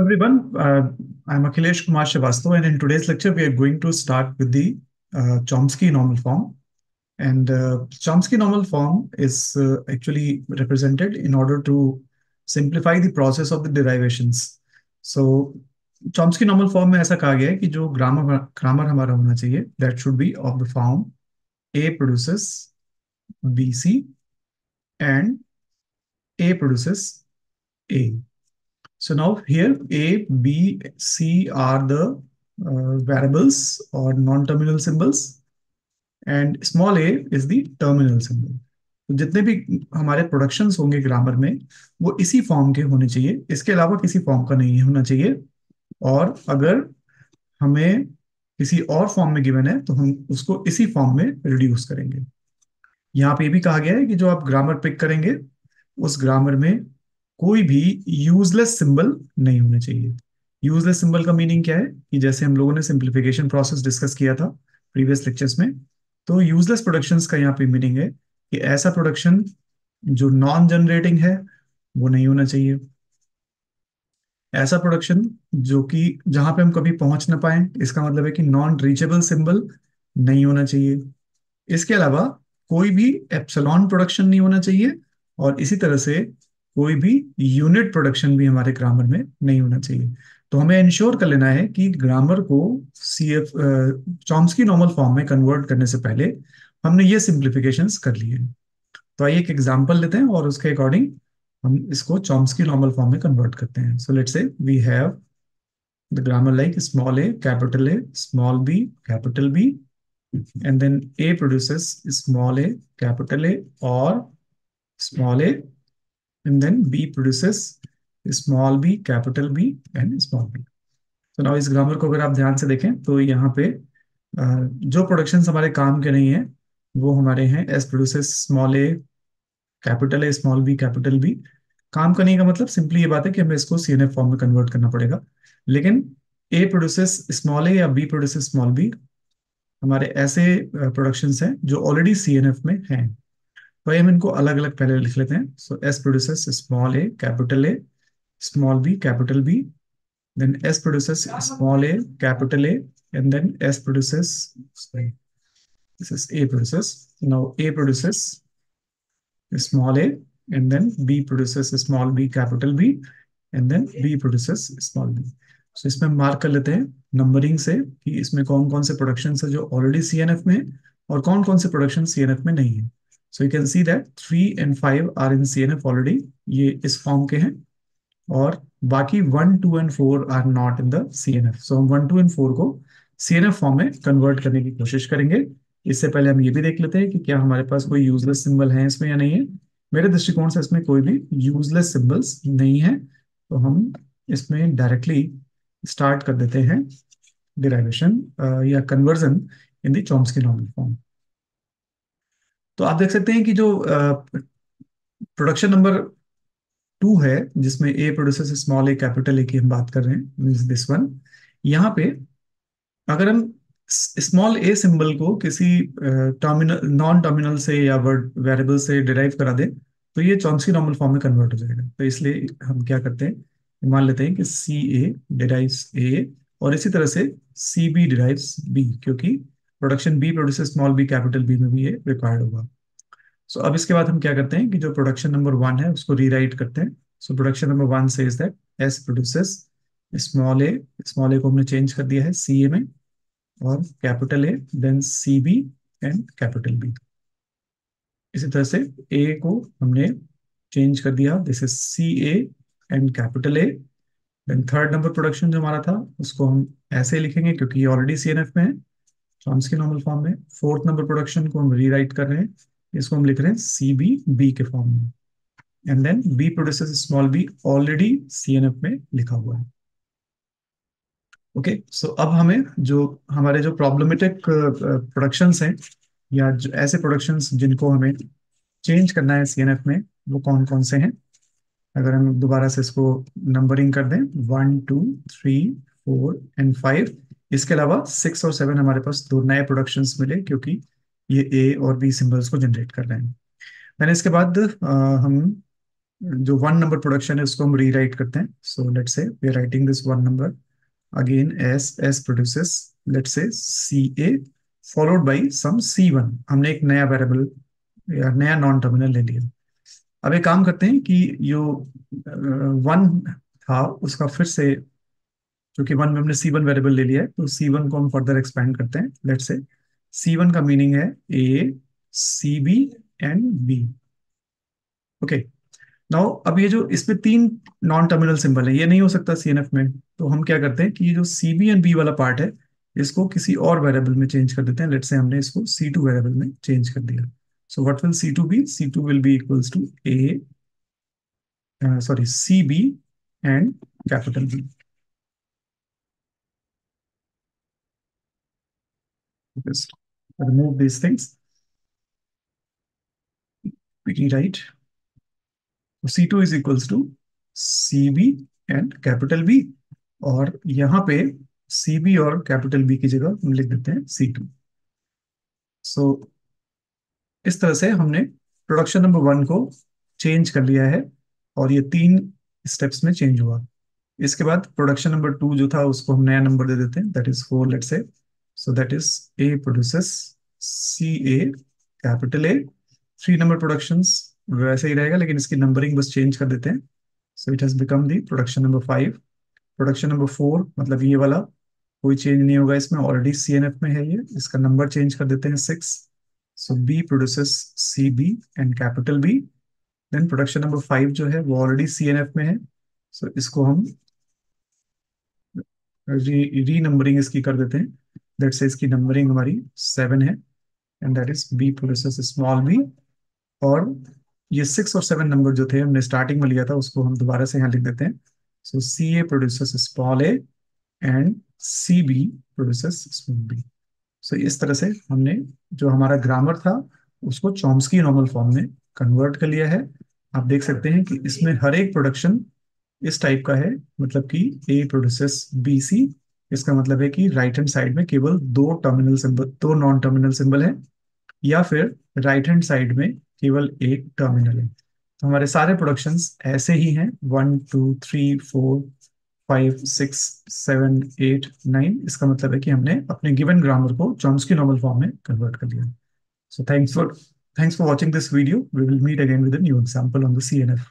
everyone, uh, I'm Akhilesh Kumar Srivastava, and in today's lecture, we are going to start with the uh, Chomsky normal form. And uh, Chomsky normal form is uh, actually represented in order to simplify the process of the derivations. So Chomsky normal form में ऐसा कहा गया है कि जो grammar grammar हमारा होना चाहिए that should be of the form A produces BC and A produces A. So now here A, B, C are the uh, variables or non-terminal symbols and small a is the terminal symbol. तो जितने भी हमारे productions होंगे grammar में वो इसी form के होने चाहिए। इसके अलावा किसी फॉर्म का नहीं होना चाहिए। और अगर हमें किसी और फॉर्म में गिवन है तो हम उसको इसी फॉर्म में रिड्यूस करेंगे। यहाँ पे भी कहा गया है कि जो आप ग्रामर पिक करेंगे उस ग्रामर में कोई भी यूजलेस सिंबल नहीं होने चाहिए। यूजलेस सिंबल का मीनिंग क्या है? कि जैसे हम लोगों ने सिंप्लीफिकेशन प्रोसेस डिस्कस किया था प्रीवियस लेक्चर्स में तो यूजलेस प्रोडक्शन का यहाँ पे मीनिंग है कि ऐसा प्रोडक्शन जो नॉन जनरेटिंग है, वो नहीं होना चाहिए। ऐसा प्रोडक्शन जो कि जहाँ पे हम कभी पहुँच ना पाए, इसका मतलब है कि नॉन रीचेबल सिंबल नहीं होना चाहिए। इसके अलावा कोई भी एप्सलॉन प्रोडक्शन नहीं होना चाहिए और इसी तरह से कोई भी यूनिट प्रोडक्शन भी हमारे ग्रामर में नहीं होना चाहिए। तो हमें इंश्योर कर लेना है कि ग्रामर को C F Chomsky normal form में कन्वर्ट करने से पहले हमने ये सिंप्लीफिकेशन कर लिए तो आइए एक एग्ज़ाम्पल लेते हैं और उसके अकॉर्डिंग हम इसको चॉम्स्की नॉर्मल फॉर्म में कन्वर्ट करते हैं। So let's say we have the grammar like small A capital A small B capital B and then A produces small A capital A और small A and then B produces small b, capital B and small b. तो now इस grammar को अगर आप ध्यान से देखें तो यहाँ पे जो प्रोडक्शन हमारे काम के नहीं है वो हमारे हैं S produces small A capital A small B capital B काम करने का मतलब सिंपली ये बात है कि हमें इसको एफ़ फॉर्म में कन्वर्ट करना पड़ेगा। लेकिन ए प्रोड्यूसेस स्मॉल ए या बी प्रोड्यूसेस स्मॉल बी हमारे ऐसे प्रोडक्शंस हैं जो ऑलरेडी एफ़ में हैं। तो हम इनको अलग अलग पहले लिख लेते हैं। So S produces small A capital A small B capital B then S produces small A capital A and then S is A produces now A produces small A and then B produces small B capital B and then B produces small B so इसमें mark कर लेते हैं numbering से कि इसमें कौन कौन से प्रोडक्शन है जो ऑलरेडी सीएनएफ में और कौन कौन से प्रोडक्शन सीएनएफ में नहीं है। So you can see that three and five are in C N F already ये इस फॉर्म के हैं और बाकी one two and four are not in the C N F so हम वन टू एंड फोर को C N F form में convert करने की कोशिश करेंगे। इससे पहले हम ये भी देख लेते हैं कि क्या हमारे पास कोई यूजलेस सिंबल है इसमें या नहीं है। मेरे दृष्टिकोण से इसमें कोई भी यूजलेस सिंबल्स नहीं है। तो हम इसमें डायरेक्टली स्टार्ट कर देते हैं डिराइवेशन या conversion in the Chomsky normal form तो आप देख सकते हैं कि जो प्रोडक्शन नंबर टू है, जिसमें A producer small A capital A की हम बात कर रहे हैं दिस वन यहाँ पे अगर हम स्मॉल ए सिंबल को किसी टर्मिनल नॉन टर्मिनल से या वर्ड वेरिएबल से डिराइव करा दे तो ये चॉम्स्की नॉर्मल फॉर्म में कन्वर्ट हो जाएगा। तो इसलिए हम क्या करते हैं, मान लेते हैं कि सी ए डिराइव्स ए और इसी तरह से सी बी डिराइव्स बी क्योंकि production B produce small B capital B में भी ये रिक्वायर्ड होगा। सो so, अब इसके बाद हम क्या करते हैं कि जो प्रोडक्शन नंबर वन है उसको रीराइट करते हैं। सो प्रोडक्शन नंबर वन से is that S small A small A को हमने चेंज कर दिया है सी ए में और capital A then C B and capital B इसी तरह से ए को हमने चेंज कर दिया। This is C A and capital A then third number production जो हमारा था उसको हम ऐसे लिखेंगे क्योंकि ये ऑलरेडी सी एन एफ़ में है। चॉम्स्की नॉर्मल फॉर्म में फोर्थ नंबर प्रोडक्शन को हम रीराइट कर रहे हैं। इसको हम लिख रहे हैं सी बी बी के फॉर्म में। And then B produces small B already C N F में लिखा हुआ है। ओके okay, सो so अब हमें जो हमारे जो प्रॉब्लमेटिक प्रोडक्शंस हैं या जो ऐसे प्रोडक्शंस जिनको हमें चेंज करना है सी में वो कौन कौन से हैं? अगर हम दोबारा से इसको नंबरिंग कर दें one two three four and five इसके अलावा सिक्स और सेवन हमारे पास दो नए प्रोडक्शन मिले क्योंकि ये ए और बी सिंबल्स को जनरेट कर रहे हैं। मैंने इसके बाद आ, हम जो वन नंबर प्रोडक्शन है उसको हम रीराइट करते हैं। So let say we are writing this one number again S S produces let say C A followed by some C one हमने एक नया वेरिएबल या नया नॉन टर्मिनल ले लिया। अब एक काम करते हैं कि जो वन था उसका फिर से क्योंकि वन में हमने सी वन वेरिएबल ले लिया है तो सी वन को हम फर्दर एक्सपेंड करते हैं लेट से सी वन का मीनिंग है A C B and B okay now अब ये जो इसमें तीन नॉन टर्मिनल सिंबल है, ये नहीं हो सकता सीएनएफ में। तो हम क्या करते हैं कि ये जो सी बी एंड बी वाला पार्ट है, इसको किसी और वेरिएबल में चेंज कर देते हैं। लेट से हमने इसको सी टू वेरिएबल में चेंज कर दिया। So what will C two be C two will be equals to A sorry C B and capital B just remove these things. We rewrite. C2 is equals to CB and capital B और यहाँ पे CB और capital B की जगह हम लिख देते हैं C2. सो so, इस तरह से हमने प्रोडक्शन नंबर वन को चेंज कर लिया है और ये तीन स्टेप्स में चेंज हुआ इसके बाद प्रोडक्शन नंबर टू जो था उसको हम नया नंबर दे देते हैं that is four let say So that is A produces CA capital A. Three number productions वैसे ही रहेगा लेकिन इसकी नंबरिंग बस चेंज कर देते हैं। So it has become the production number five production number four मतलब ये वाला कोई चेंज नहीं होगा इसमें। ऑलरेडी सी एन एफ़ में है ये। इसका नंबर चेंज कर देते हैं six so B produces C B and capital B then production number five जो है वो ऑलरेडी सी एन एफ़ में है। सो so, इसको हम री री नंबरिंग इसकी कर देते हैं। दैट से इसकी नंबरिंग हमारी सेवन है and that is B process small B और ये सिक्स और सेवन नंबर जो थे, हमने स्टार्टिंग में लिया था, उसको हम दोबारा से यहाँ लिख देते हैं। So C A produces small A and C B produces small B so इस तरह से हमने जो हमारा ग्रामर था, उसको चॉम्स्की नॉर्मल फॉर्म में कन्वर्ट कर लिया है। आप देख सकते हैं कि इसमें हर एक प्रोडक्शन इस टाइप का है मतलब कि ए प्रोड्यूसेस बी सी इसका मतलब है कि राइट हैंड साइड में केवल दो टर्मिनल सिंबल दो नॉन टर्मिनल सिंबल है, या फिर राइट हैंड साइड में केवल एक टर्मिनल है। तो हमारे सारे प्रोडक्शंस ऐसे ही हैं। One two three four five six seven eight nine इसका मतलब है कि हमने अपने गिवन ग्रामर को चॉम्स्की नॉर्मल फॉर्म में कन्वर्ट कर लिया। So thanks for thanks for watching this video we will meet again with new example on the C N F